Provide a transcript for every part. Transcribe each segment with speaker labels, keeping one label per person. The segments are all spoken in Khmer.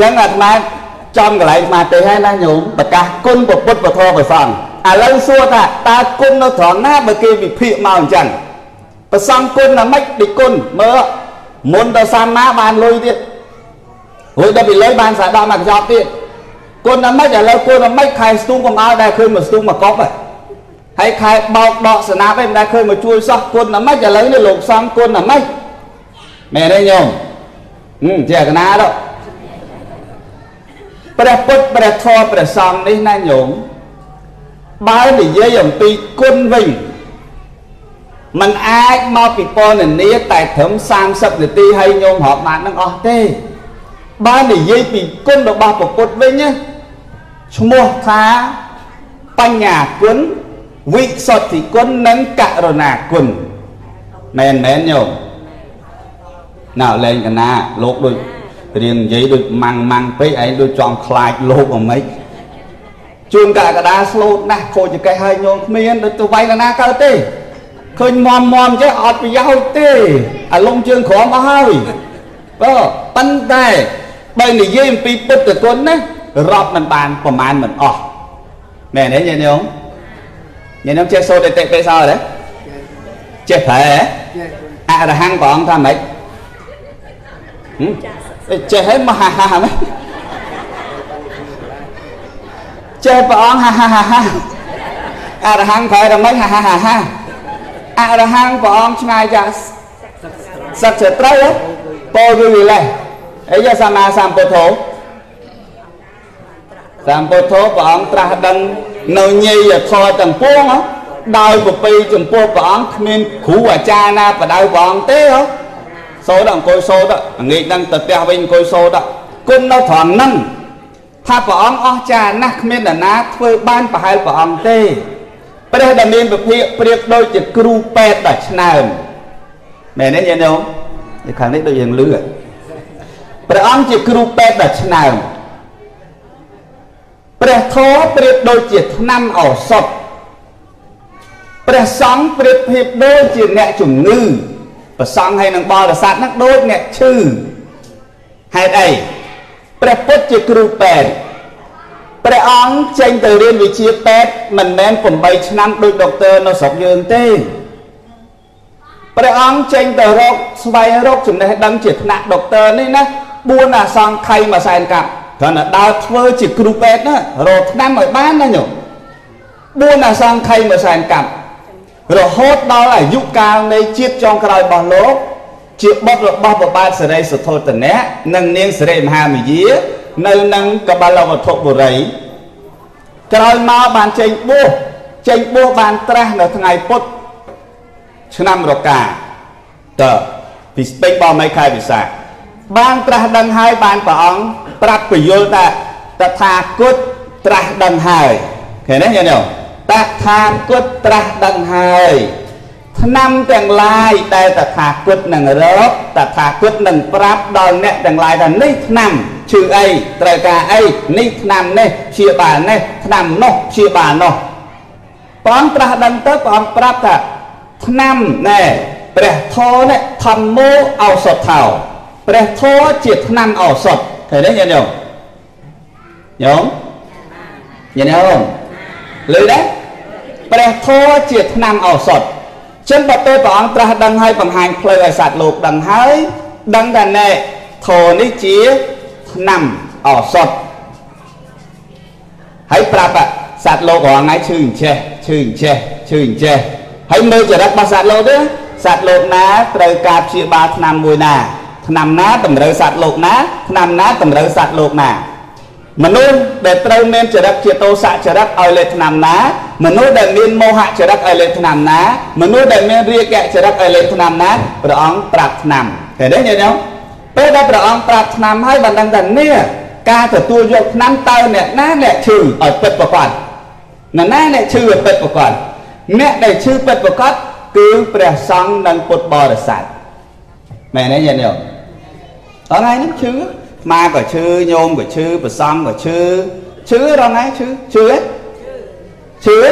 Speaker 1: ចឹងអាត្មាចំកន្លែងអាត្មាទេហើយណាញោមប្រកាសគុណពុទ្ធពធព្រះសង្ឃឥឡូវសួរថាតើគុណនៅត្រង់ណាបើគេវិភាគមកអញ្ចឹងប្រសង្ឃគុណណាម៉េចដូចគុណមើលមុនដល់សាមាបានលុយទៀតរួចដល់ពីលុយបានសាដកមកកញ្ចប់ទៀតគុណណាម៉េចឥឡូវគុណណាម៉េចខែស្ទូងកំអើដែលឃើញមកស្ទូងមកកប់ហើយខែបោកដកស្នាប់ឯងមិនដែលឃើញមកជួយសោះគុណណាម៉េចឥឡូវនេះលោកសង្ឃគុណណាម៉េចមែនទេញោមហឹមជាកណាដល់ ព្រះពុទ្ធព្រះធម៌ព្រះសង្ឃនេះណាញោមបើនិយាយអំពីគុណវិញมันអាចមកពីពណ៌នាតែត្រឹម30នាទីហើយញោមរាប់បាននឹងអស់ទេបើនិយាយពីគុណរបស់ព្រះពុទ្ធវិញឈ្មោះថាបញ្ញាគុណវិសុទ្ធិគុណនិងករុណាគុណមែនមែនញោមណៅលេងកណាលោកដូច រៀងនិយាយដូចម៉ាំងម៉ាំងពេកឯងដូចចង់ខ្លាចលោកអមិចជួនកកដាស្លូតណាស់ខូចចកេះហើយញោមគ្មានដូចទៅវាយកណាកើតទេឃើញមមមចេះអត់ប្រយោជន៍ទេអាលងជើងក្រមអស់ហើយបើប៉ុន្តែបើនិយាយអំពីពុទ្ធគុណណារាប់មិនបានប្រមាណមិនអស់មែនទេញាតិញោមញាតិញោមចេះសូត្រតិទេសោទេចេះប្រែអរហង្គព្រះអង្គថាម៉េចចេះ ហើយមហាហាម៉េចចេះព្រះអង្គហាហាហាហាអរហង្គប្រែថាម៉េចហាហាហាហាអរហង្គព្រះអង្គឆ្ងាយចាស់សត្វជាត្រូវពោលវិលេសអីសម្មាសម្ពុទ្ធោសម្ពុទ្ធោព្រះអង្គត្រាស់ដឹងនៅញយធម៌ទាំងពួងដោយប្រពៃចំពោះព្រះអង្គគ្មានគ្រូអាចារ្យណាបដៅព្រះអង្គទេហ៎ សូត្រអង្គុយសូត្រងាកដឹងទៅផ្ទះវិញអង្គុយសូត្រគុណនៅត្រង់ហ្នឹងថាព្រះអង្គអស្ចារ្យណាស់គ្មាននរណាធ្វើបានប្រហែលព្រះអង្គទេព្រះដែលមានវិភាកប្រៀបដូចជាគ្រូពេទ្យដ៏ឆ្នើមមែនទេញាតិញោមនៅខាងនេះដូចយើងលឺព្រះអង្គជាគ្រូពេទ្យដ៏ឆ្នើមព្រះធម៌ប្រៀបដូចជាថ្នាំឱសថព្រះសង្ឃប្រៀបធៀបដូចជាអ្នកជំងឺ ព្រះសង្ឃហើយនឹងបរិស័ទហ្នឹងដូចអ្នកឈឺហេតុអីព្រះពុទ្ធជាគ្រូពេទ្យព្រះអង្គចេញទៅរៀនវិជ្ជាពេទ្យមិនមែន8ឆ្នាំដូចដុកទ័រនៅស្រុកយើងទេព្រះអង្គចេញទៅរកស្វែងរកចំណេះដឹងជាថ្នាក់ដុកទ័រនេះណា4អាសង្ខ័យមួយសែនកាប់គ្រាន់តែដើរធ្វើជាគ្រូពេទ្យណារកឆ្នាំឲ្យបានណាញោម4អាសង្ខ័យមួយសែនកាប់ រហូតដល់អាយុកាលនៃជាតិចុងក្រោយរបស់លោក ជាបុត្ររបស់ព្រះបាទសិរីសុទ្ធតនៈនិងនាងសិរីមហាមាយា នៅនឹងកបលវត្ថុបុរីក្រោយមកបានចេញបួសចេញបួសបានត្រាស់នៅថ្ងៃពុទ្ធឆ្នាំរកាតើពីស្ពេចបមីខែពិសាបានត្រាស់ដឹងហើយបានព្រះអង្គប្រាប់ពយល់ថាតថាគតត្រាស់ដឹងហើយឃើញទេញាតិញោម តថាគតត្រាស់ដឹងហើយឆ្នាំទាំងឡាយដែលតថាគតនឹងរកតថាគតនឹងប្រាប់ដល់អ្នកទាំងឡាយថានេះឆ្នាំឈឺអីត្រូវការអីនេះឆ្នាំនេះព្យាបាលនេះឆ្នាំនោះព្យាបាលនោះព្រះអង្គត្រាស់ដឹងទៅព្រះអង្គប្រាប់ថាឆ្នាំណែព្រះធម៌នេះធម្មោឱសថោព្រះធម៌ជាឆ្នាំឱសថឃើញទេញាតិញោមញោមញាតិញោមឮទេ ព្រះធម៌ជាឆ្នាំឱសថចឹងបើពេលព្រះអង្គត្រាស់ដឹងហើយបង្ហាញផ្លូវឲ្យសត្វលោកដឹងហើយដឹងថាណែធម៌នេះជាឆ្នាំឱសថហើយប្រាប់សត្វលោករងថ្ងៃឈឺអញ្ចេះឈឺអញ្ចេះឈឺអញ្ចេះហើយមើលចរិតរបស់សត្វលោកទេសត្វលោកណាត្រូវការព្យាបាលឆ្នាំមួយណាឆ្នាំណាតម្រូវសត្វលោកណាឆ្នាំណាតម្រូវសត្វលោកណាមនុស្សដែលត្រូវមានចរិតជាតោសៈចរិតឲ្យលេខឆ្នាំណា មនុស្សដែលមានមោហៈចរិតឲ្យលេខឆ្នាំណាមនុស្សដែលមានរាគៈចរិតឲ្យលេខឆ្នាំណាព្រះអង្គប្រាប់ឆ្នាំឃើញទេញាតិញោមពេលដែលព្រះអង្គប្រាប់ឆ្នាំហើយបានដឹងថានេះការទទួលយកឆ្នាំតើអ្នកណាអ្នកឈឺឲ្យពិតប្រកបអ្នកណាអ្នកឈឺឲ្យពិតប្រកបអ្នកដែលឈឺពិតប្រកបគឺព្រះសង្ឃនិងពុទ្ធបរិស័ទមែនទេញាតិញោមតោះថ្ងៃនេះឈឺម៉ាក៏ឈឺញោមក៏ឈឺប្រសងក៏ឈឺឈឺរងថ្ងៃឈឺឈឺទេ ឈឺទេ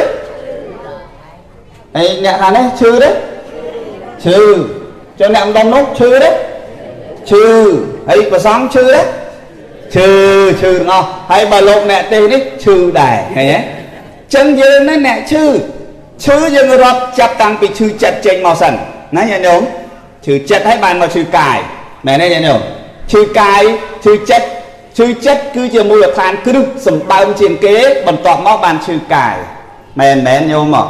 Speaker 1: ហើយអ្នកខាងនេះឈឺទេឈឺចុះអ្នកម្ដុំនោះឈឺទេឈឺហើយប្រសងឈឺទេឈឈឺឈឺទាំងអស់ហើយបើលោកអ្នកទេនេះឈឺដែរឃើញទេចឹងយើងនេះអ្នកឈឺឈឺយើងរាប់ចាប់តាំងពីឈឺចិត្តចេញមកសិនណាញាតិញោមឈឺចិត្តហើយបានមកឈឺកាយមែនទេញាតិញោមឈឺកាយឈឺចិត្តឈឺចិត្តគឺជាមូលដ្ឋានគ្រឹះសម្បើមជាងគេបន្ទាប់មកបានឈឺកាយ មែនមែនញោមមក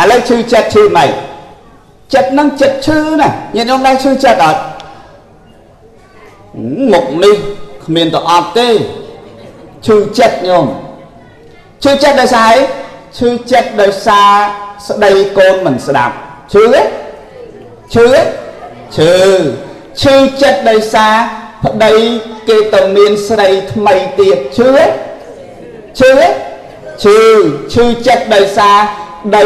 Speaker 1: ឥឡូវឈឺចិត្តឈឺម៉េចចិត្តនឹងចិត្តឈឺណាញាតិញោមដែរឈឺចិត្តអត់មុខនេះគ្មានទៅអត់ទេឈឺចិត្តញោមឈឺចិត្តដោយសារអីឈឺចិត្តដោយសារស្ដីកូនមិនស្ដាប់ឈឺទេឈឺទេឈឺឈឺចិត្តដោយសារប្តីគេទៅមានស្រីថ្មីទៀតឈឺទេឈឺទេ ឈឺឈឺចិត្តដោយសារដី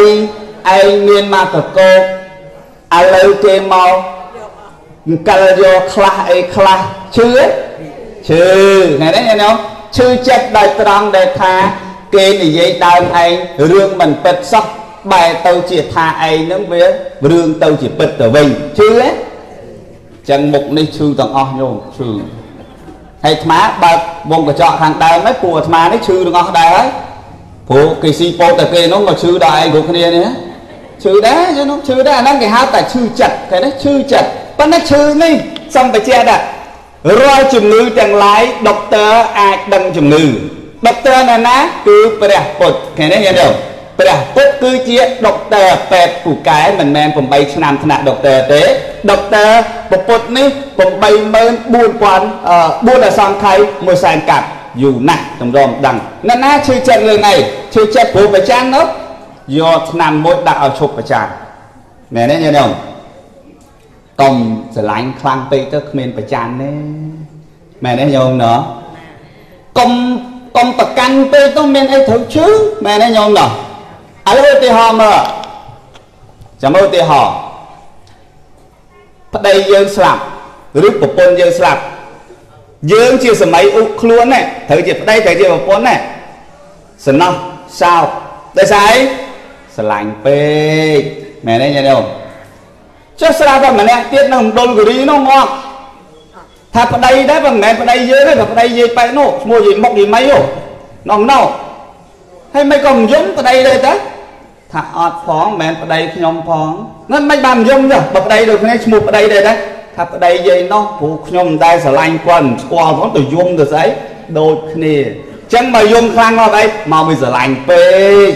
Speaker 1: ឯងមានមកកកោឥឡូវគេមកអង្គលយកខ្លះអីខ្លះឈឺទេឈឺណែនេះញ៉ាំឈឺចិត្តដោយត្រង់ដែលថាគេនិយាយដើមឯងរឿងមិនពិតសោះបែរទៅជាថាឯងនឹងវារឿងទៅជាពិតទៅវិញឈឺទេចឹងមុខនេះឈឺទាំងអស់ញោមឈឺហើយអាត្មាបើកវងកញ្ចក់ខាងដើមហ្នឹងពួកអាត្មានេះឈឺទាំងអស់ដែរហើយ ព្រោះគេស៊ីពោតតែគេនោះមកឈឺដល់ឯងគ្រប់គ្នានេះឈឺដែរយល់ឈឺដែរអាហ្នឹងគេហៅតែឈឺចិត្តគេនេះឈឺចិត្តប៉ុន្តែឈឺនេះសំបជាដែររាល់ជំងឺទាំងឡាយដុកទ័រអាចដឹងជំងឺដុកទ័រណាណាគឺព្រះពុទ្ធឃើញទេញាតិញោមព្រះពុទ្ធគឺជាដុកទ័រពេទ្យពូកែមិនមែន8ឆ្នាំថ្នាក់ដុកទ័រទេដុកទ័រពុទ្ធនេះ84000 4អសង្ខ័យ1សែនកាប់ យូរណាស់តម្រំដឹងណាណាឈឺចិត្តរឿងអីឈឺចិត្តព្រោះប្រចាំនោះយកឆ្នាំមួយដាក់ឲ្យឈប់ប្រចាំមែនទេញាតិញោមកុំស្រឡាញ់ខ្លាំងពេកទៅគ្មានប្រចាំទេមែនទេញោមណោះកុំកុំប្រកាន់ពេកទៅមានអីត្រូវឈឺមែនទេញោមណោះឥឡូវឧទាហរណ៍មើលចាំមើលឧទាហរណ៍ប្តីយើងស្លាប់ឬប្រពន្ធយើងស្លាប់ យើងជាសម័យអ៊ុខ្លួនណាត្រូវជាប្តីត្រូវជាប្រពន្ធណាសំណោះសោកដោយសារអីស្រឡាញ់ពេកមែនទេញាតិញោមចុះស្រាប់តែម្នាក់ទៀតនៅមណ្ឌលគិរីនោះងាប់ថាប្តីដែរមិនមែនប្តីយើងទេប្តីយាយប៉ែនោះឈ្មោះយាយមុកយាយម៉ៃនោះនោះនោះហើយមិនក៏មិនយំប្តីដែរតាថាអត់ផងមិនមែនប្តីខ្ញុំផងហ្នឹងមិនបានយំទេបើប្តីដូចគ្នាឈ្មោះប្តីដែរតា ថាប្តីយាយនោះព្រោះខ្ញុំមិនដែលស្រឡាញ់គាត់មិនស្គាល់ផងទៅយំទៅស្អីដូចគ្នាអញ្ចឹងបើយំខ្លាំងមកអីមកវាស្រឡាញ់ពេក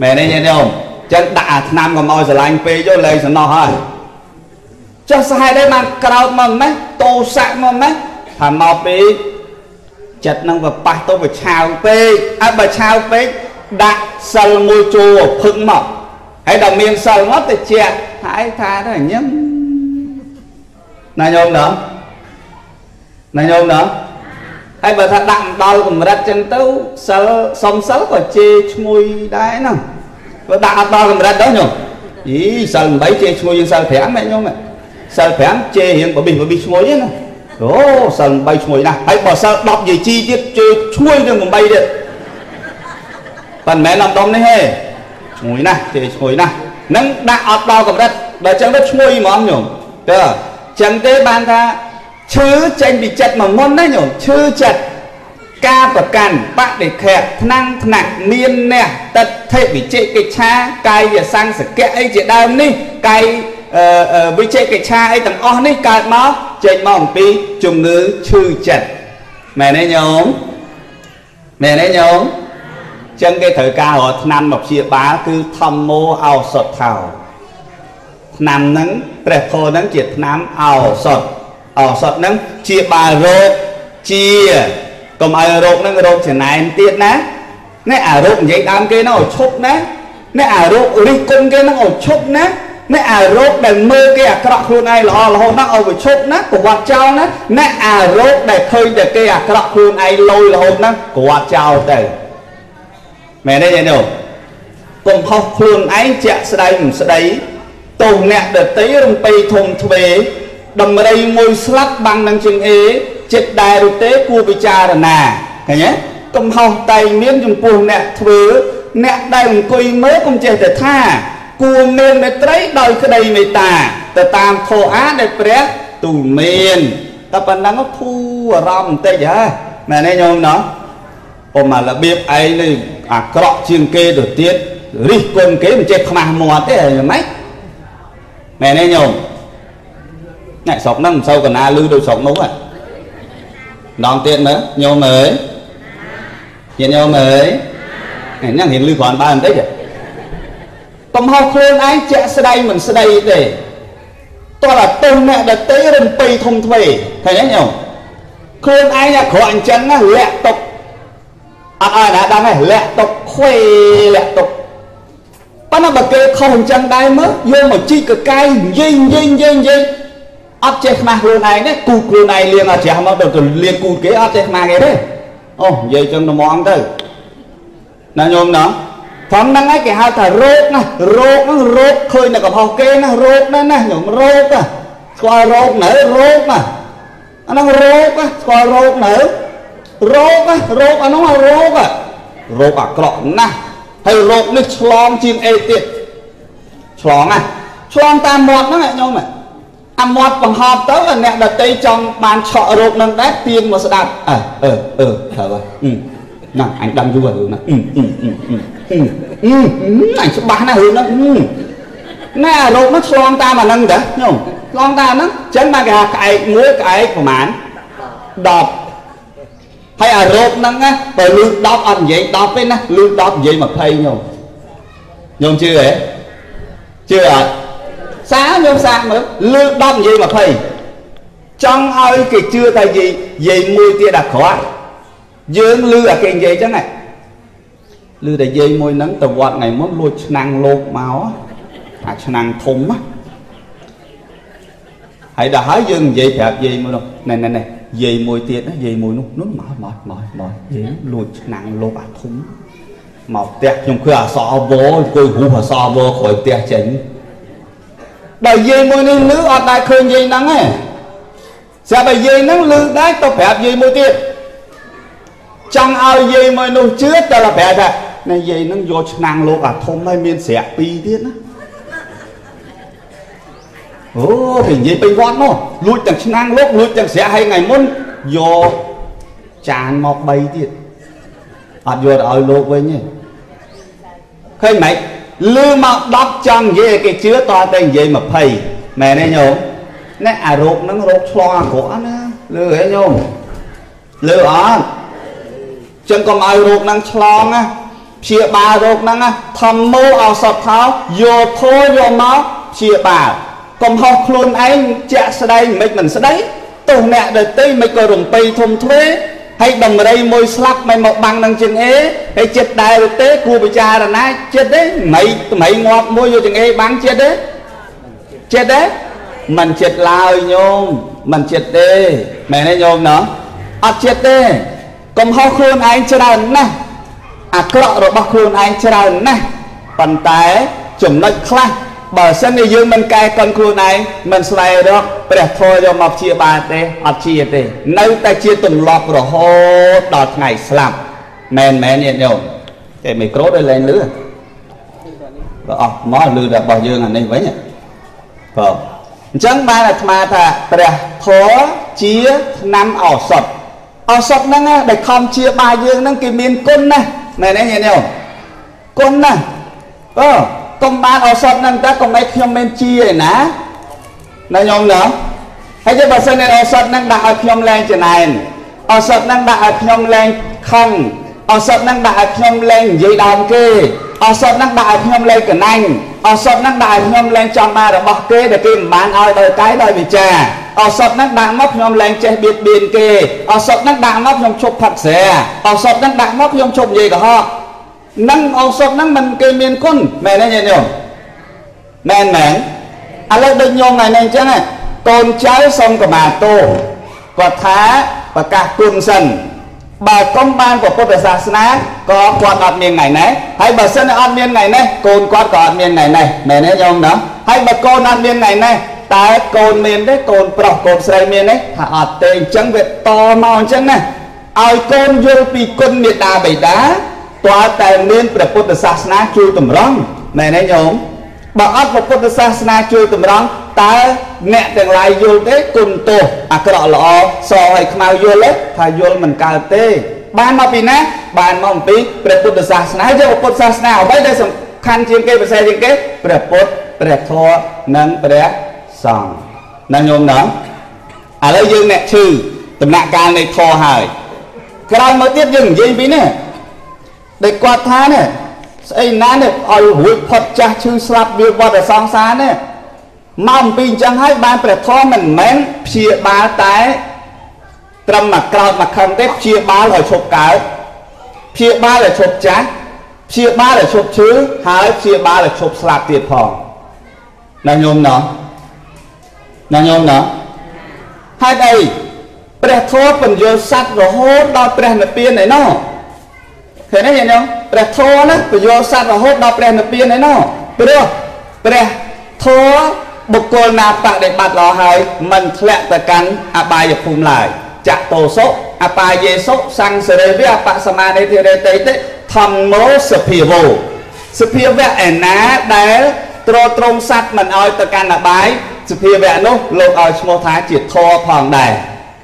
Speaker 1: មែនទេញាតិញោមចឹងដាក់អាឆ្នាំកុំឲ្យស្រឡាញ់ពេកយកលែងសំណោះហើយចុះស្ហេតុអីបានក្រោតមកម៉េះតោស័កមកម៉េះថាមកពីចិត្តនឹងវាប៉ះទៅវាឆាវពេកអើបើឆាវពេកដាក់សិលមួយជួភឹងមកហើយដល់មានសិលមកទៅជាហើយថាទៅញឹម ណាញោមណោះណាញោមណោះហើយបើថាដាក់ម្ដលកម្រិតចឹងទៅសិលសុំសិលក៏ជេរឈ្ងុយដែរហ្នឹងបើដាក់អត់ដល់កម្រិតទៅញោមអីសិល8ជេរឈ្ងុយយើងសិល5មែនញោមសិល5ជេររៀងបបិសបបិសឈ្ងុយណាអូសិល8ឈ្ងុយណាស់ហើយបើសិល10យាយជីទៀតជេរឈ្ងុយនឹង8ទៀតប៉ុន្តែមិនមែនអំដុំនេះទេឈ្ងុយណាស់ជេរឈ្ងុយណាស់នឹងដាក់អត់ដល់កម្រិតដល់ចឹងទៅឈ្ងុយហ្មងញោមតើ ចឹងទេបានថាឈឺចេញពីចិត្តមកមុនណាញោមឈឺចិត្តការប្រកាន់បដិខៈថ្នាំងថ្នាក់មានអ្នកតដ្ឋិវិជិកិច្ឆាកាយសង្សកៈអីជាដើមនេះកាយវិជិកិច្ឆាអីទាំងអស់នេះកើតមកចេញមកអំពីជំងឺឈឺចិត្តមែនទេញោមមែនទេញោមចឹងគេត្រូវការរកថ្នាំមកព្យាបាលគឺធម្មោឱសថោ ថ្នាំហ្នឹងព្រះធម៌ហ្នឹងជាថ្នាំឱសថឱសថហ្នឹងជាបាលរោគជាកុំឲ្យរោគហ្នឹងរោគចំណែនទៀតណានេះអារោគនិយាយដើមគេហ្នឹងឲ្យឈប់ណានេះអារោគរិះគន់គេហ្នឹងឲ្យឈប់ណានេះអារោគដែលមើលគេអាក្រក់ខ្លួនឯងល្អរហូតហ្នឹងឲ្យវាឈប់ណាប្រវត្តិចោលណានេះអារោគដែលឃើញតែគេអាក្រក់ខ្លួនឯងលុយរហូតហ្នឹងប្រវត្តិចោលទៅមែនទេញោមកុំហោះខ្លួនឯងជាក់ស្ដែងមិនស្ដី ទោសអ្នកដតីរំពេធំទ្វេដំរីមួយស្លាប់បាំងនឹងជាងអេចិត្តដែរឬទេគួរពិចារណាឃើញទេកំហុសតែមានចំពោះអ្នកធ្វើអ្នកដែលអង្គុយមើលកុំចេះតែថា គួរមានមេត្រីដោយក្តីមេត្តាទៅតាមធម៌អាដែលព្រះទូលមានតែប៉ុណ្ណឹងធូរអារម្មណ៍បន្តិចហ៎មែនទេញោមណោះអមរបៀបឯងនេះអាក្រក់ជាងគេទៅទៀតរិះគន់គេមិនចេះខ្មាស់មាត់ទេហ្មង មែនទេញោមណែស្រុកហ្នឹងមិនសូវកណាលឺដូចស្រុកនោះហ៎ដងទៀតមើលញោមអើយញាតិញោមអើយញ៉ាំរៀនលឺគ្រាន់បើបន្តិចកំហុសខ្លួនឯងជាក់ស្ដែងមិនស្ដីទេតើតែទោសអ្នកដតីរំពេធំទ្វេឃើញទេញោមខ្លួនឯងអាក្រក់អញ្ចឹងណាលាក់ទុកអត់ឲ្យណាដឹងទេលាក់ទុកខ្វេលាក់ទុក ប៉ុន្តែបើគេខុសអញ្ចឹងដែរមើលយកមកជីកកកាយយិញយិញយិញយិញអត់ចេះខ្មាស់ខ្លួនឯងទេគូខ្លួនឯងលៀងអត់ចេះមកទៅលៀងគូគេអត់ចេះខ្មាស់គេទេអូនិយាយចឹងត្មងទៅណាញោមណាត្រង់ហ្នឹងឯងគេហៅថារោគណារោគហ្នឹងរោគឃើញតែកំហុសគេណារោគណាណាញោមរោគណាស្គាល់រោគនៅរោគណាអាហ្នឹងរោគណាស្គាល់រោគនៅរោគណារោគអាហ្នឹងរោគរោគអាក្រក់ណាស់ ហើយរោគនេះឆ្លងជាងអីទៀតឆ្លងណាឆ្លងតាមមាត់ហ្នឹងញោមអាមាត់បង្ហប់ទៅអ្នកដតីចង់បានឆក់រោគនឹងដែរទៀងមកស្ដាប់អើអឺអឺត្រូវហើយណាអញដឹងយូរហើយរឿងហ្នឹងអញច្បាស់ណាស់រឿងហ្នឹងណែរោគនោះឆ្លងតាមអាហ្នឹងតាញោមឆ្លងតាមហ្នឹងអញ្ចឹងបានគេថាក្អែកមួយក្អែកប្រហែល10 ហើយអារោគហ្នឹងណាបើលឺ10អត់និយាយ10ទេណាលឺ10និយាយ20ញោមញោមជឿហ៎ជឿអត់សាញោមសាមើលលឺ10និយាយ20ចង់ឲ្យគេជឿថានិយាយនិយាយមួយទៀតអាក្រក់យើងលឺអាគេនិយាយចឹងហ៎លឺតែយាយមួយហ្នឹងទៅវត្តថ្ងៃមុនលួចឆ្នាំងលោកមកអាឆ្នាំងធំណាហើយដល់ហើយយើងនិយាយប្រាប់យាយមួយនោះណែណែណែ យាយមួយទៀតណាយាយមួយនោះនោះមកមកមកមកយាយលួចឆ្នាំងលោកអាធំមកផ្ទះខ្ញុំឃើញអសអវអង្គុយរូបអសអវក្រោយផ្ទះចេញដល់យាយមួយនេះលឺអត់ដែរឃើញយាយហ្នឹងទេស្រាប់តែយាយហ្នឹងលឺដែរទៅប្រាប់យាយមួយទៀតចង់ឲ្យយាយមួយនោះជឿតែប្រាប់ថាណែយាយនឹងយកឆ្នាំងលោកអាធំហើយមានស្រាក់ពីរទៀតណា អូគេនិយាយពេញវត្តនោះលួចទាំងឆ្នាំងលោកលួចទាំងស្រាក់ហើយថ្ងៃមុនយកចានមក3ទៀតអត់យកទៅឲ្យលោកវិញទេឃើញមិនលឺមក10ចង់និយាយគេជឿតតែនិយាយ20មែនទេញោមណែអារោគហ្នឹងរោគឆ្លងអាក្រក់ណាលឺហ៎ញោមលឺអត់ចឹងកុំឲ្យរោគហ្នឹងឆ្លងណាព្យាបាលរោគហ្នឹងណាធម្មោឱសថថោយកធោយកមកព្យាបាល កុំហោះខ្លួនឯងជាក់ស្ដែងមិនមិនស្ដីទោះអ្នកដទៃមិនក៏រំពៃធំធ្លេហើយដំរីមួយស្លាប់មិនមកបាំងនឹងជាងអេហើយចិត្តដែរទេគួរពិចារណាចិត្តទេមិនមិនងាប់មួយយកជាងអេបាំងចិត្តទេចិត្តទេមិនចិត្តឡើយញោមមិនចិត្តទេមែនទេញោមណោះអត់ចិត្តទេកុំហោះខ្លួនឯងច្រើនណាស់អាក្រក់របស់ខ្លួនឯងច្រើនណាស់ប៉ុន្តែចំណុចខ្លះ បើសិនជាយើងមិនកែកុនខ្លួនឯងមិនស្វែងរកព្រះធម៌យកមកព្យាបាលទេអត់ជាទេ នៅតែជាទម្លាប់រហូតដល់ថ្ងៃស្លាប់មែនមែនញាតិញោមតែមីក្រូដូចលែងលឺបើអស់មកលឺតែរបស់យើងអានេះវិញបាទអញ្ចឹងបានអាត្មាថាព្រះធម៌ជាឆ្នាំឱសថឱសថហ្នឹងដែលខំជាបាយយើងហ្នឹងគេមានគុណណាស់មែនទេញាតិញោមគុណណាស់អឺ កុំបានឱសថហ្នឹងតែកុំឲ្យខ្ញុំមានជាឯណាណាញោមណាហើយបើសិនជាឱសថហ្នឹងដាក់ឲ្យខ្ញុំលែងចំណែនឱសថហ្នឹងដាក់ឲ្យខ្ញុំលែងខឹងឱសថហ្នឹងដាក់ឲ្យខ្ញុំលែងនិយាយដើមគេឱសថហ្នឹងដាក់ឲ្យខ្ញុំលែងកណាញ់ឱសថហ្នឹងដាក់ឲ្យខ្ញុំលែងចង់បានរបស់គេដែលគេមិនបានឲ្យដោយកាយដោយវិចារឱសថហ្នឹងដាក់មកខ្ញុំលែងចេះបៀតបៀនគេឱសថហ្នឹងដាក់មកខ្ញុំឈប់ផឹកស្រាឱសថហ្នឹងដាក់មកខ្ញុំឈប់និយាយកុហក នឹងឱសថហ្នឹងមិនគេមានគុណមែនទេញាតិញោមមែនមែនឥឡូវដូចញោមថ្ងៃនេះអញ្ចឹងកូនចៅសុំកមាតោគាត់ថាប្រកាសគុណសិនបើកុំបានពុទ្ធសាសនាក៏គាត់អត់មានថ្ងៃនេះហើយបើសិនអត់មានថ្ងៃនេះកូនគាត់ក៏អត់មានថ្ងៃនេះមែនទេញោមណាហើយបើកូនអត់មានថ្ងៃនេះតើកូនមានទេកូនប្រុសកូនស្រីមានទេថាអត់ទេអញ្ចឹងវាតមកអញ្ចឹងណាឲ្យកូនយល់ពីគុណមេត្តាបិតា តើតែមានព្រះពុទ្ធសាសនាជួយតម្រង់មែនទេញោមបើអត់ព្រះពុទ្ធសាសនាជួយតម្រង់តើអ្នកទាំងឡាយយល់ទេគុណទោសអាក្រក់ល្អសឲ្យខ្មៅយល់ទេថាយល់មិនកើតទេបានមកពីណាបានមកអំពីព្រះពុទ្ធសាសនាយកពុទ្ធសាសនាអ្វីដែលសំខាន់ជាងគេពិសេសជាងគេព្រះពុទ្ធព្រះធម៌និងព្រះសង្ឃណាញោមណាឥឡូវយើងអ្នកឈឺដំណាក់កាលនៃធម៌ហើយក្រោយមកទៀតយើងនិយាយពីនេះ ដែលគាត់ថានេះស្អីណានេះឲ្យរួចផុតចាស់ឈឺស្លាប់វាវត្តសង្សារនេះមកអំពីអញ្ចឹងហើយបានព្រះធម៌មិនមែនព្យាបាលតែត្រឹមមកក្រោតមកខឹងទេព្យាបាលឲ្យឈប់កើតព្យាបាលឲ្យឈប់ចាស់ព្យាបាលឲ្យឈប់ឈឺហើយព្យាបាលឲ្យឈប់ស្លាប់ទៀតផងណាញោមណោះណាញោមណោះហេតុអីព្រះធម៌បញ្យល់សត្វរហូតដល់ព្រះនិព្វានឯណោះ ឃើញទេញាតិញោមព្រះធម៌ណាបញ្យល់សត្វរហូតដល់ព្រះនិព្វានឯណោះព្រោះព្រះធម៌បុគ្គលណាបដិបត្តិល្អហើយមិនធ្លាក់ទៅកាន់អបាយភូមិឡើយចតោសុអបាយេសុសង្សរេវិអបសមានិធិរេតិតិធម្មោសភាវោសភាវៈឯណាដែលត្រត្រង់សัตว์មិនឲ្យទៅកាន់អបាយសភាវៈនោះលោកឲ្យឈ្មោះថាជាធរផងដែរ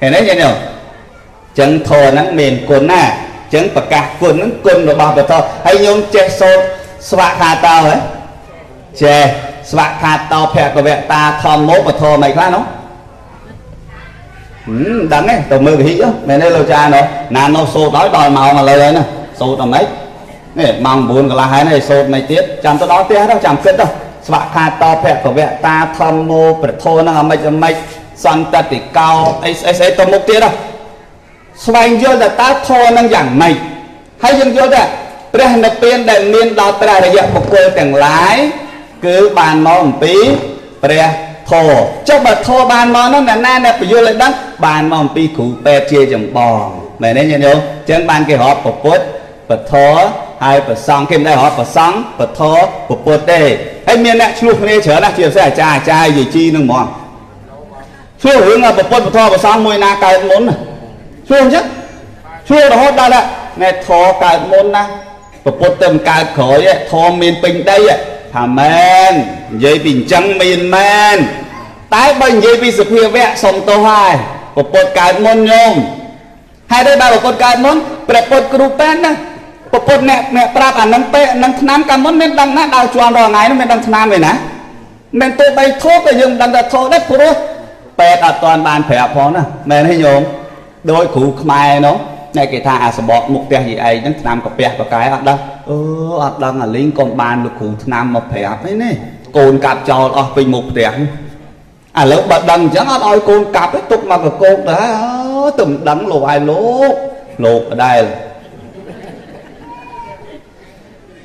Speaker 1: ឃើញទេញាតិញោមចឹងធរហ្នឹងមានគុណណា ចឹងប្រកាសគុណហ្នឹងគុណរបស់ព្រះធម៌ហើយញោមចេះសូត្រស្វាខាតោហ៎ចេះស្វាខាតោភគវតាធម្មោបធម៌មិនខ្លះនោះហឹមដឹងទេទៅមើលវិហិមែនទេលោកចានោះណានោះសូត្រឲ្យដល់ម៉ោងឥឡូវហើយណាសូត្រអីនេះម៉ោង9កន្លះហើយនេះសូត្រមិនទៀតចាំទៅដល់ផ្ទះទៅចាំគិតទៅស្វាខាតោភគវតាធម្មោប្រធោហ្នឹងអាម៉េចអាម៉េចសន្តតិកោអីស្អីស្អីទៅមុខទៀត ស្វែងយល់ថាតើធម៌នឹងយ៉ាងម៉េចហើយយើងយល់ថាព្រះនិព្វានដែលមានដល់ព្រះរយៈបុគ្គលទាំងឡាយគឺបានមកអំពីព្រះធម៌ចុះបើធម៌បានមកនោះអ្នកណាអ្នកពយល់ឲ្យដឹងបានមកអំពីគ្រូពេទ្យជាចម្បងមែនទេញាតិញោមអញ្ចឹងបានគេរាប់ពុទ្ធពធហើយប្រសង់គេមិនដែលរាប់ប្រសង់ពធពុទ្ធទេហើយមានអ្នកឆ្លោះគ្នាច្រើនណាស់ជាពិសេសអាចារ្យអាចារ្យយាយជីនឹងហ្មងឆ្លោះរឿងពុទ្ធពធប្រសង់មួយណាកើតមុន ឆ្លោះអញ្ចឹងឆ្លោះរហូតដល់ណែធរកើតមុនណាពុទ្ធទៅមិនកើតក្រោយធម៌មានពេញដីថាមែននិយាយពីអញ្ចឹងមានមែនតែបើនិយាយពីសភាវៈសុំទោសហើយពុទ្ធកើតមុនញោមហើយដល់បើពុទ្ធកើតមុនព្រះពុទ្ធគ្រូពេទ្យណាពុទ្ធអ្នកអ្នកប្រាប់អានឹងពេអានឹងឆ្នាំកាលមុនមានដឹងណាដើរជន់រាល់ថ្ងៃនោះមានដឹងឆ្នាំទេណាមិនទៅបីធូបក៏យើងមិនដឹងថាធូបដែរព្រោះពេទ្យអត់ទាន់បានប្រាប់ផងណាមែនទេញោម ដោយគ្រូខ្មែរនោះតែគេថាអាសបកមុខផ្ទះយីឯងហ្នឹងឆ្នាំកាពះបកែអត់ដឹងអឺអត់ដឹងអាលីងកុំបានលោកគ្រូឆ្នាំមកប្រាប់អីនេះកូនកាប់ចោលអស់ពេញមុខផ្ទះឥឡូវបើដឹងអញ្ចឹងអត់ឲ្យកូនកាប់ទេទុកមកកកោកទៅអើទៅមិនដឹងលោកឯងលោកលោកដដែល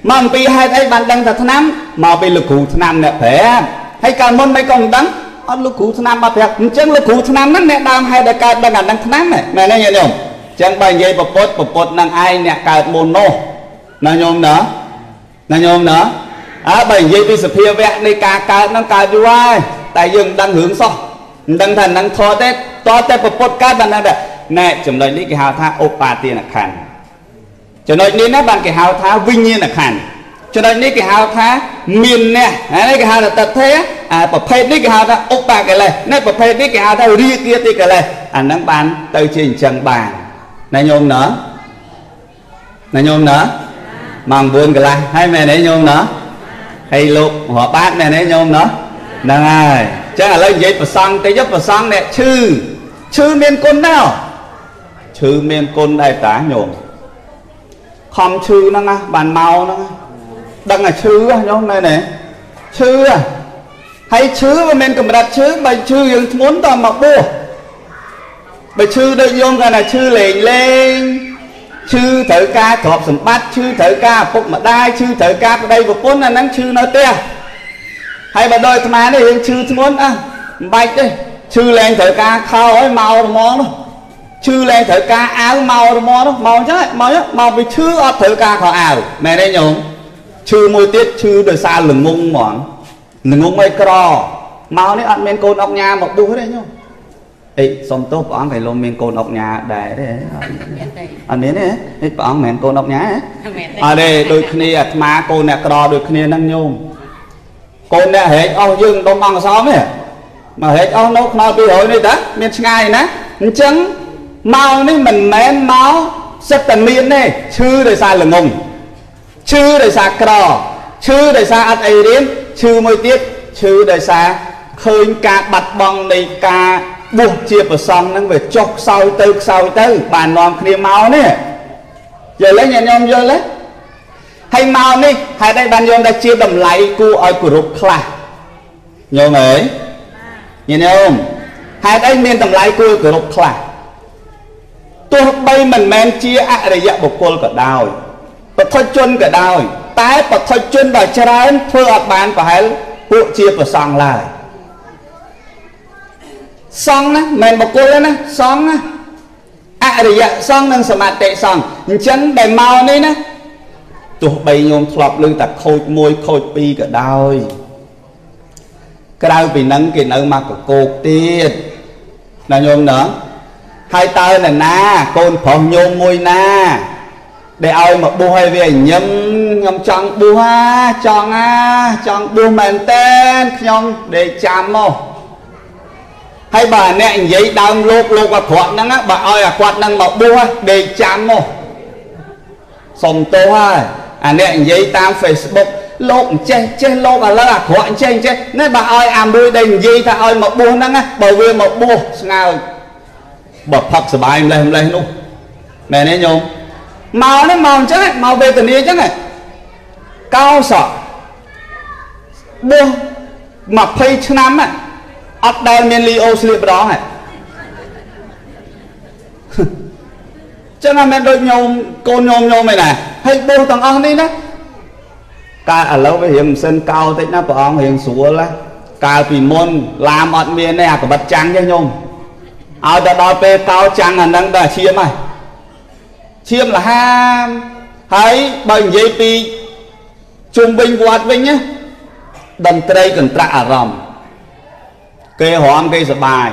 Speaker 1: មកអំពីហេតុអីបានដឹងថាឆ្នាំមកពីលោកគ្រូឆ្នាំអ្នកប្រាប់ហើយកាលមុនមិនក៏មិនដឹង អត់លោកគ្រូឆ្នាំបាត់ប្រាប់អញ្ចឹងលោកគ្រូឆ្នាំហ្នឹងអ្នកដើមហេតុដែលកើតដឹងអាហ្នឹងឆ្នាំមែនទេញាតិញោមចឹងបើនិយាយពពុតពពុតនឹងឯងអ្នកកើតមុននោះណាញោមណាណាញោមណាអើបើនិយាយពីសភាវៈនៃការកើតនឹងកើតយូរហើយតែយើងមិនដឹងរឿងសោះមិនដឹងថានឹងធត់ទេតតែពពុតកើតបានដឹងដែរណែចំណុចនេះគេហៅថាឧបាទានខណ្ឌចំណុចនេះណាបានគេហៅថាវិញ្ញាណខណ្ឌ ចំណុចនេះគេហៅថាមានអ្នកនេះគេហៅថាតថេអាប្រភេទនេះគេហៅថាឧបកិលេសនេះប្រភេទនេះគេហៅថារាគាតិកិលេសអាហ្នឹងបានទៅជាអញ្ចឹងបានណាញោមណាណាញោមណាម៉ោង9កន្លះហើយមែនទេញោមណាហើយលោករាប់បាតមែនទេញោមណាហ្នឹងហើយអញ្ចឹងឥឡូវនិយាយប្រសង់តិចប្រសង់អ្នកឈឺឈឺមានគុណណាឈឺមានគុណដែរតាញោមខំឈឺហ្នឹងណាបានមកហ្នឹង ដឹងតែឈឺញោមមែនទេឈឺហើយឈឺវាមានកម្រិតឈឺបើឈឺយើងធ្ងន់តមកបួសបើឈឺដូចយំគាត់ថាឈឺលេងលេងឈឺត្រូវការទ្រព្យសម្បត្តិឈឺត្រូវការឪពុកម្ដាយឈឺត្រូវការប្តីប្រពន្ធអាហ្នឹងឈឺនៅផ្ទះហើយបើដោយអាត្មានេះយើងឈឺធ្ងន់អះមិនបាច់ទេឈឺឡើងត្រូវការខោឲ្យមករមងនោះឈឺឡើងត្រូវការអាវមករមងនោះមកអញ្ចឹងមកមកពីឈឺអត់ត្រូវការខោអាវមែនទេញោម ឈឺមួយទៀតឈឺដោយសារល្ងងហ្មងល្ងងមិនក្រមកនេះអត់មានកូនអុកញ៉ាមកប៊ូសទេញោមអីសុំទោសព្រះអង្គឲ្យលោកមានកូនអុកញ៉ាដែរទេអត់មានទេនេះព្រះអង្គមិនមែនកូនអុកញ៉ាអត់ទេដូចគ្នាអាត្មាកូនអ្នកក្រដូចគ្នាហ្នឹងញោមកូនអ្នកហែកអស់យើងដុំអង្គសមទេមករែកអស់នៅខ្នល់200នេះតាមានឆ្ងាយណាអញ្ចឹងមកនេះមិនមែនមកសិតតែមានទេឈឺដោយសារល្ងង ឈឺដោយសារក្រឈឺដោយសារអត់អីរៀនឈឺមួយទៀតឈឺដោយសារឃើញការបាត់បង់នៃការបួសជាប្រសងហ្នឹងវាចុះខ្សោយទៅខ្សោយទៅ បាននាំគ្នាមកនេះយល់ទេញាតិញោមយល់ទេហើយមកនេះហេតុអីបានយល់ថាជាតម្លៃគួរឲ្យគោរពខ្លះញោមអើយញាតិញោមហេតុអីមានតម្លៃគួរគោរពខ្លះទោះបីមិនមែនជាអរិយបុគ្គលក៏ដោយ បឋិជនក៏ដោយ តែបឋិជនដ៏ច្រើនធ្វើអត់បានប្រហែលពួកជាប្រសងឡើយសង្ឃណាមិនបុគ្គលទេណាសង្ឃណាអរិយសង្ឃនិងសមាតិសង្ឃអញ្ចឹងដែលមកនេះណាទោះបីញោមធ្លាប់ឮតែខូចមួយខូចពីរក៏ដោយក្រៅពីនឹងគេនៅមកកកោកទៀតណាញោមណាហើយតើនរណាកូនប្រុសញោមមួយណា ដែលឲ្យមកបួសឲ្យវាញឹមខ្ញុំចង់បួសអាចង់អាចង់បួសមែនតែនខ្ញុំដេកចាំមកហើយបើអ្នកនិយាយដើមលោកលោកអាក្រក់ហ្នឹងបើឲ្យអាគាត់ហ្នឹងមកបួសដេកចាំមកសុំទោសហើយអាអ្នកនិយាយតាម Facebook លោកអញ្ចេះចេះលោកឥឡូវអាក្រក់អញ្ចេះអញ្ចេះនេះបើឲ្យអាមួយដែលនិយាយថាឲ្យមកបួសហ្នឹងបើវាមកបួសស្ងើបើផឹកសបាយម្លេះម្លេះនោះមែនទេញោម មកនេះមកអញ្ចឹងមកវេទនាអញ្ចឹងកោសក់បួស20ឆ្នាំអត់ដែលមានលីអូស្លៀកម្ដងហ៎ចឹងអត់មែនដូចញោមកូនញោមញោមឯណាហើយបួសទាំងអស់នេះណាកាលឥឡូវវារៀងម៉ាស៊ីនកោតិចណាព្រះអង្គរៀងស្រួលណាកាលពីមុនឡាមអត់មានទេអាកបិតចាំងទេញោមឲ្យទៅដល់ពេលកោចាំងអានឹងទៅឈាមហើយ ឈាមលហាមហើយបើនិយាយពីជុំវិញវត្តវិញណាតន្ត្រីកន្ត្រាក់អារម្មណ៍គេរំគេសបាយ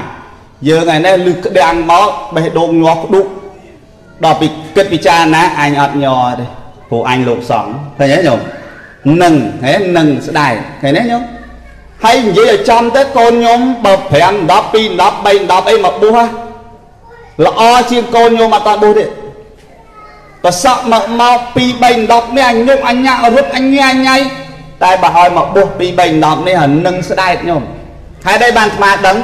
Speaker 1: យើងឯនេះលឺក្តាំងមកបេះដូងញាស់ក្ដុកដល់ពីគិតពិចារណាអញអត់ញ័រទេព្រោះអញលោកសង្ឃឃើញទេញោមនឹងហេនឹងស្ដាយឃើញទេញោមហើយនិយាយឲ្យចំទៅកូនញោមបើ5 10 2 10 3 10អីមកបួសល្អជាងកូនញោមអត់តបួសទេ ប្រសក់មកមក2 3 10នេះអញញប់អញញ៉ាក់រត់អញញ៉ាញ៉ៃតែបើឲ្យមកបួស2 3 10នេះអានឹងស្ដែកញោមហេតុអីបានស្មាដឹង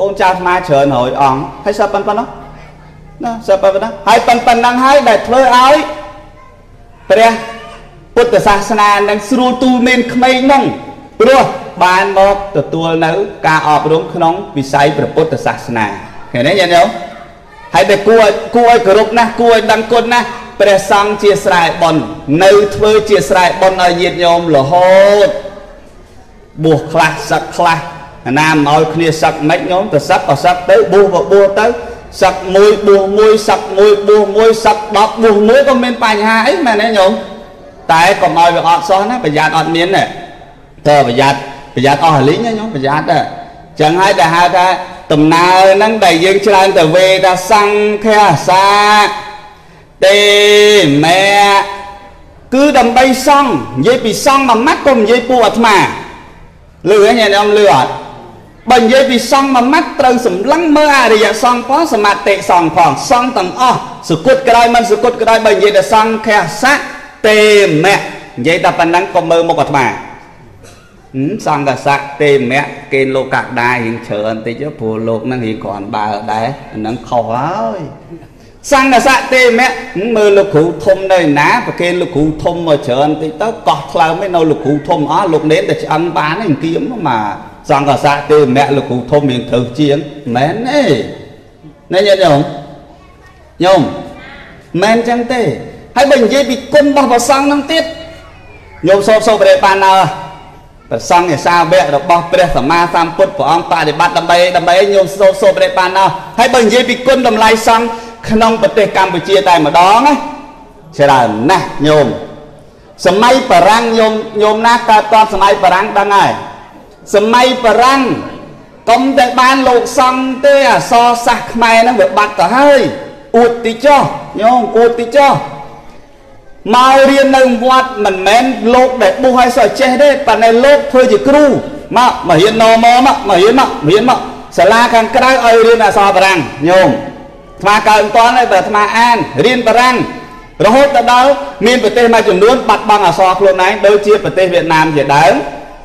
Speaker 1: កូនចៅស្មាច្រើនហើយអង្គហើយសើប៉ុណ្ណឹងណាសើប៉ុណ្ណឹងហើយប៉ុណ្ប៉ុណ្ណឹងហើយដែលធ្វើឲ្យព្រះពុទ្ធសាសនានឹងស្រួលទូលមានក្មេងហ្នឹងព្រោះបានមកទទួលនៅការអប់រំក្នុងវិស័យព្រះពុទ្ធសាសនាឃើញទេញាតិញោមហើយតែគួរគួរឲ្យគោរពណាស់គួរឲ្យដឹងគុណណាស់ ព្រះសង្ឃជាស្រែបុណ្យនៅធ្វើជាស្រែបុណ្យឲ្យញាតិញោមរហូតបួសខ្លះសឹកខ្លះណាមិនឲ្យគ្នាសឹកមិនញោមទៅសឹកក៏សឹកទៅបួសក៏បួសទៅសឹកមួយបួសមួយសឹកមួយបួសមួយសឹក10បួសមួយក៏មានបញ្ហាអីមែនទេញោមតែកុំឲ្យវាអត់សោះណាប្រយ័ត្នអត់មានទេតើប្រយ័ត្នប្រយ័ត្នអស់លីងញោមប្រយ័ត្នទេចឹងហើយដែលហៅថាដំណើរហ្នឹងដែលយើងច្រើនទៅវេថាសង្ឃសា ទេមេគឺដើម្បីសង្ឃនិយាយពីសង្ឃមួយម៉ាត់ក៏និយាយពួកអាត្មាលឺហ្នឹងញោមលឺអត់បើនិយាយពីសង្ឃមួយម៉ាត់ត្រូវសម្លឹងមើលអរិយសង្ឃផងសមាតិសង្ឃផងសង្ឃទាំងអស់សុគតក្រោយមិនសុគតក្រោយបើនិយាយតែសង្ឃសៈទេមៈនិយាយតែប៉ុណ្ណឹងក៏មើលមុខអាត្មាសង្ឃសៈទេមៈគេលោកកដារៀងច្រើនតិចព្រោះលោកហ្នឹងរៀងគ្រាន់បើដែរអាហ្នឹងខុសហើយ សង្ឃសៈទេមៈមើលលោកគ្រូធំនៅណាប្រគេលោកគ្រូធំមកច្រើនតិចទៅកោះថ្លើមឯនៅលោកគ្រូធំអស់លោកនេនតែឆ្អឹងបានឯងគៀមមកសង្ឃសៈទេមៈលោកគ្រូធំរៀងត្រូវជាងមែនទេណាញាតិញោមញោមមែនចឹងទេហើយបើនិយាយពីគុណរបស់ព្រះសង្ឃនឹងទៀតញោមសោកសោកប្រេបានណើព្រះសង្ឃឯសាវករបស់ព្រះសម្មាសម្ពុទ្ធព្រះអង្គបដិបត្តិដើម្បីដើម្បីញោមសោកសោកប្រេបានណើហើយបើនិយាយពីគុណតម្លៃសង្ឃ ក្នុងប្រទេសកម្ពុជាតែម្ដងណាច្រើនណាស់ញោមសម័យបារាំងញោមញោមណាកើតតសម័យបារាំងដឹងហើយសម័យបារាំងកុំតែបានលោកសង្ឃទេអសរសាសខ្មែរហ្នឹងវាបាត់ទៅហើយអួតទីចោះញោមអួតទីចោះមករៀននៅវត្តមិនមែនលោកដែលបុះឲ្យសោះចេះទេប៉ុន្តែលោកធ្វើជាគ្រូមកមករៀនណមកមកមករៀនមករៀនមកសាលាខាងក្រៅឲ្យរៀនអក្សរបារាំងញោម អាត្មាកើតមិនតាន់ទេបើអាត្មាអានរៀនបារាំងរហូតទៅដល់មានប្រទេសមួយចំនួនបាត់បង់អក្សរខ្លួនឯងដូចជាប្រទេសវៀតណាមជាដើម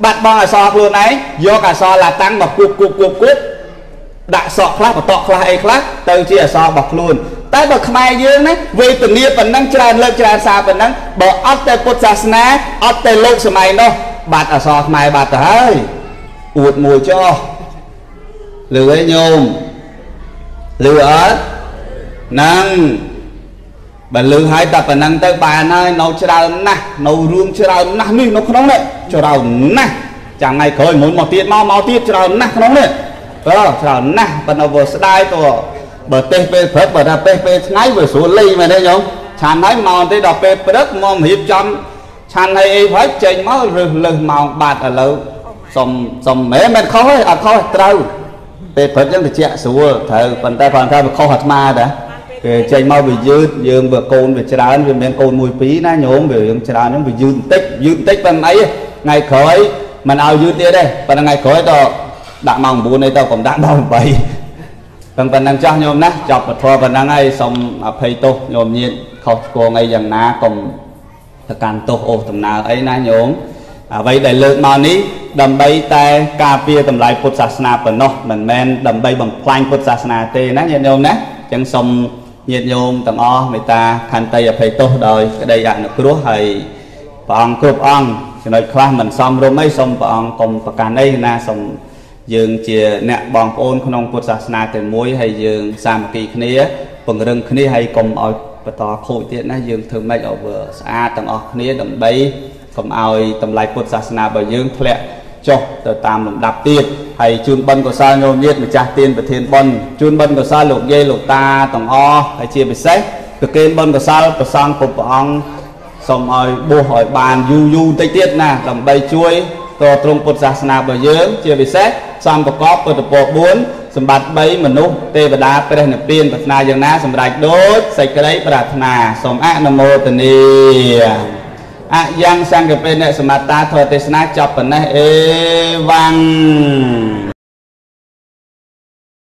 Speaker 1: បាត់បង់អក្សរខ្លួនឯងយកអក្សរឡាតាំងមកគូបគូបគូបគូបដាក់សក់ខ្លះបតក់ខ្លះអីខ្លះទៅជាអក្សររបស់ខ្លួនតែបើខ្មែរយើងណាវេទនាប៉ុណ្ណឹងច្រើនលើកច្រើនសារប៉ុណ្ណឹងបើអត់តែពុទ្ធសាសនាអត់តែលោកសម័យនោះបាត់អក្សរខ្មែរបាត់ទៅហើយអួតមួយចោះលឺឯញោមលឺអត់ ហ្នឹងបើលឺហើយតែប៉ុណ្ណឹងទៅបានហើយនៅច្រើនណាស់នៅរួមច្រើនណាស់នេះនៅក្នុងនេះច្រើនណាស់ចាំថ្ងៃក្រោយមុនមកទៀតមកមកទៀតច្រើនណាស់ក្នុងនេះបើច្រើនណាស់ប៉ុន្តែវាស្ដាយទៅបើទេសពេលព្រឹកបើថាពេលពេលថ្ងៃវាស្រួលលីមែនទេញោមឆានហើយមកទេដល់ពេលព្រឹកមករៀបចំឆានហើយអីហើយចេញមករឹសលើសម៉ោងបាត់ឥឡូវសុំសុំមែនមិនខុសទេអត់ខុសត្រូវពេលព្រឹកចឹងតិចស្រួលត្រូវប៉ុន្តែគាត់ថាវាខុសអាត្មាដែរ គេចេញមកវាយឺតយើងវាកូនវាច្រើនវាមានកូនមួយពីរណាញោមវាយើងច្រើនហ្នឹងវាយឺតបន្តិចយឺតបន្តិចប៉ុន្តែអីថ្ងៃក្រោយមិនឲ្យយឺតទៀតទេប៉ុន្តែថ្ងៃក្រោយទៅដាក់ម៉ោង9នេះទៅកុំដាក់ម៉ោង8ប៉ុណ្ណឹងចាស់ញោមណាចប់ពធប៉ុណ្ណឹងហើយសូមអភ័យទោសញោមញាតខុសឆ្គងអីយ៉ាងណាកុំទៅកាន់ទោសអូសដំណើរអីណាញោមអ្វីដែលលើកមកនេះដើម្បីតែការពារតម្លៃពុទ្ធសាសនាប៉ុណ្ណោះមិនមែនដើម្បីបំផ្លាញពុទ្ធសាសនាទេណាញាតិញោមណាអញ្ចឹងសូម ញាតិញោមទាំងអស់មេត្តាខន្តីអភ័យទោសដោយក្តីអនុគ្រោះហើយព្រះអង្គគ្រប់អង្គចំណុចខ្លះមិនសមរម្យអីសូមព្រះអង្គកុំប្រកាន់អីណាសូមយើងជាអ្នកបងប្អូនក្នុងពុទ្ធសាសនាតែមួយហើយយើងសាមគ្គីគ្នា ពង្រឹងគ្នាហើយកុំឲ្យបន្តខូចទៀតណាយើងធ្វើម៉េចឲ្យវាស្អាតទាំងអស់គ្នាដើម្បីកុំឲ្យតម្លៃពុទ្ធសាសនារបស់យើងធ្លាក់ ចុះទៅតាមលំដាប់ទៀតហើយជូនបិណ្ឌកុសលញោមញាតម្ចាស់ទានប្រធានបិណ្ឌជូនបិណ្ឌកុសលលោកយាយលោកតាទាំងអស់ហើយជាពិសេសប្រគេនបិណ្ឌកុសលប្រសងគ្រប់ព្រះអង្គសូមឲ្យបួសឲ្យបានយូរយូរតិចទៀតណាដើម្បីជួយតទ្រង់ពុទ្ធសាសនារបស់យើង ជាពិសេសសំប្រកបពុទ្ធពរ4សម្បត្តិ3មនុស្សទេវតាព្រះនិព្វានប្រាថ្នាយ៉ាងណាសម្រេចដូចសេចក្តីប្រាថ្នាសូមអនុមោទនា អយ៉ាងសង្កពេអ្នកសមត្តាធរទេសនាចប់ប៉ុណ្ណេះអេវ៉ាំង